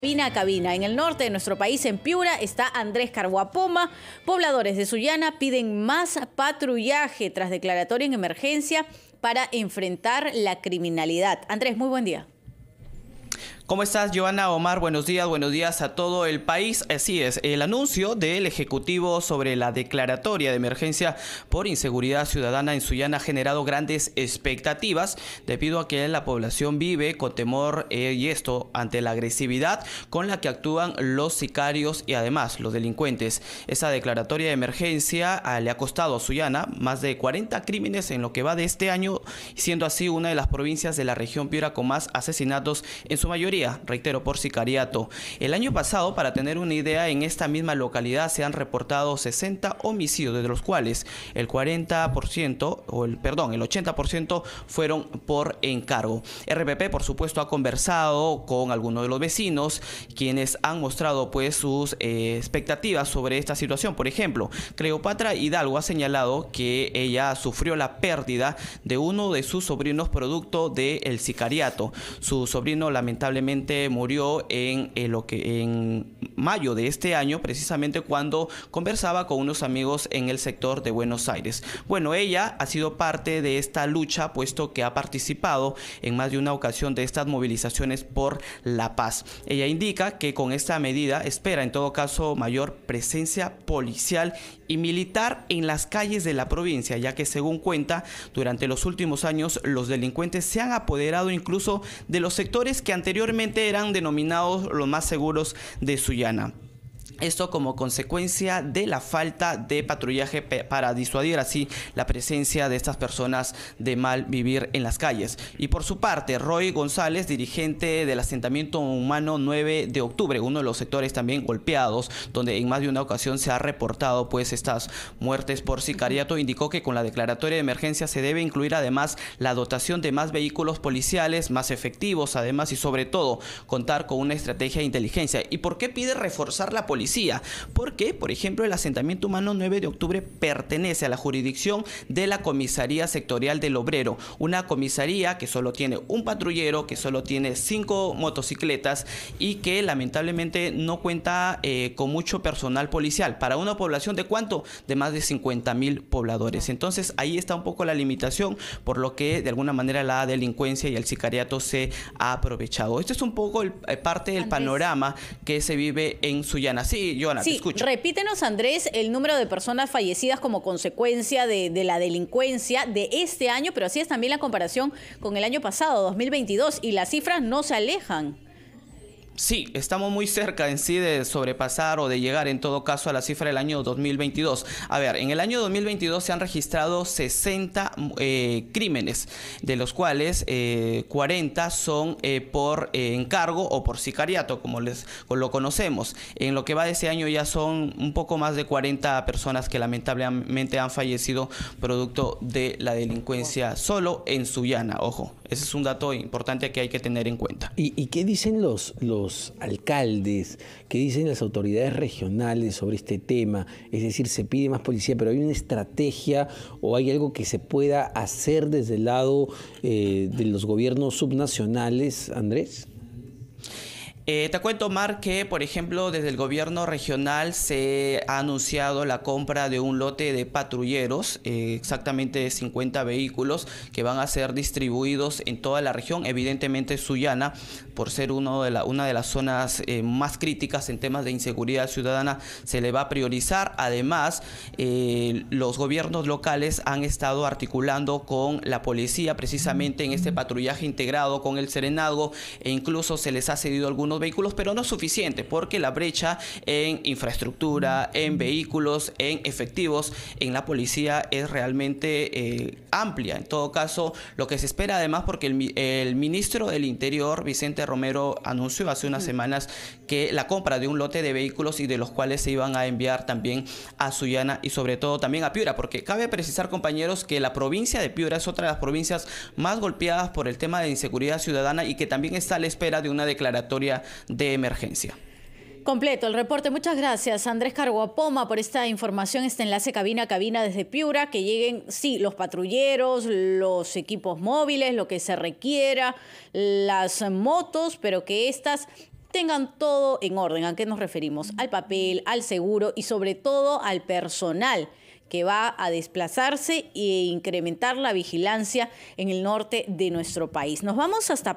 Cabina cabina. En el norte de nuestro país, en Piura, está Andrés Carguapoma. Pobladores de Sullana piden más patrullaje tras declaratoria en emergencia para enfrentar la criminalidad. Andrés, muy buen día. ¿Cómo estás, Joana Omar? Buenos días, buenos días a todo el país. Así es, el anuncio del Ejecutivo sobre la declaratoria de emergencia por inseguridad ciudadana en Sullana ha generado grandes expectativas debido a que la población vive con temor eh, y esto ante la agresividad con la que actúan los sicarios y además los delincuentes. Esa declaratoria de emergencia ah, le ha costado a Sullana más de 40 crímenes en lo que va de este año, siendo así una de las provincias de la región Piura con más asesinatos en su mayoría reitero, por sicariato. El año pasado, para tener una idea, en esta misma localidad se han reportado 60 homicidios, de los cuales el 40% o el perdón, el 80% fueron por encargo. RPP, por supuesto, ha conversado con algunos de los vecinos quienes han mostrado pues sus eh, expectativas sobre esta situación. Por ejemplo, Cleopatra Hidalgo ha señalado que ella sufrió la pérdida de uno de sus sobrinos producto del sicariato. Su sobrino lamentablemente murió en, eh, lo que, en mayo de este año, precisamente cuando conversaba con unos amigos en el sector de Buenos Aires. Bueno, ella ha sido parte de esta lucha, puesto que ha participado en más de una ocasión de estas movilizaciones por la paz. Ella indica que con esta medida espera en todo caso mayor presencia policial y militar en las calles de la provincia, ya que según cuenta, durante los últimos años los delincuentes se han apoderado incluso de los sectores que anteriormente eran denominados los más seguros de Sullana. Esto como consecuencia de la falta de patrullaje para disuadir así la presencia de estas personas de mal vivir en las calles. Y por su parte, Roy González, dirigente del asentamiento humano 9 de octubre, uno de los sectores también golpeados, donde en más de una ocasión se ha reportado pues estas muertes por sicariato, indicó que con la declaratoria de emergencia se debe incluir además la dotación de más vehículos policiales, más efectivos además y sobre todo contar con una estrategia de inteligencia. ¿Y por qué pide reforzar la policía? Porque, por ejemplo, el asentamiento humano 9 de octubre pertenece a la jurisdicción de la Comisaría Sectorial del Obrero, una comisaría que solo tiene un patrullero, que solo tiene cinco motocicletas y que lamentablemente no cuenta eh, con mucho personal policial para una población de cuánto? De más de 50 mil pobladores. Entonces ahí está un poco la limitación, por lo que de alguna manera la delincuencia y el sicariato se ha aprovechado. Esto es un poco el, eh, parte del panorama que se vive en Sullana. Sí, Joana, te escucho. Repítenos, Andrés, el número de personas fallecidas como consecuencia de, de, la delincuencia de este año, pero así es también la comparación con el año pasado, 2022, y las cifras no se alejan. Sí, estamos muy cerca en sí de sobrepasar o de llegar en todo caso a la cifra del año 2022. A ver, en el año 2022 se han registrado 60 eh, crímenes, de los cuales 40 eh, son eh, por encargo o por sicariato, como les lo conocemos. En lo que va de ese año ya son un poco más de 40 personas que lamentablemente han fallecido producto de la delincuencia solo en Sullana. Ojo, ese es un dato importante que hay que tener en cuenta. ¿Y, qué dicen los, los alcaldes, qué dicen las autoridades regionales sobre este tema. Es decir, se pide más policía, pero hay una estrategia o hay algo que se pueda hacer desde el lado eh, de los gobiernos subnacionales, Andrés. Eh, te cuento, Mar, que por ejemplo desde el gobierno regional se ha anunciado la compra de un lote de patrulleros, eh, exactamente 50 vehículos que van a ser distribuidos en toda la región, evidentemente Sullana, por ser uno de la, una de las zonas eh, más críticas en temas de inseguridad ciudadana, se le va a priorizar. Además, los gobiernos locales han estado articulando con la policía precisamente en este patrullaje integrado con el Serenazgo e incluso se les ha cedido algunos vehículos, pero no es suficiente porque la brecha en infraestructura, en vehículos, en efectivos, en la policía es realmente eh, amplia. En todo caso, lo que se espera además, porque el, ministro del Interior, Vicente Romero, anunció hace unas semanas que la compra de un lote de vehículos y de los cuales se iban a enviar también a Sullana y sobre todo también a Piura, porque cabe precisar, compañeros, que la provincia de Piura es otra de las provincias más golpeadas por el tema de inseguridad ciudadana y que también está a la espera de una declaratoria de emergencia. Completo el reporte. Muchas gracias, Andrés Carguapoma, por esta información, este enlace cabina a cabina desde Piura. Que lleguen, sí, los patrulleros, los equipos móviles, lo que se requiera, las motos, pero que estas tengan todo en orden. ¿A qué nos referimos? Al papel, al seguro y sobre todo al personal que va a desplazarse e incrementar la vigilancia en el norte de nuestro país. Nos vamos hasta